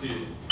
Did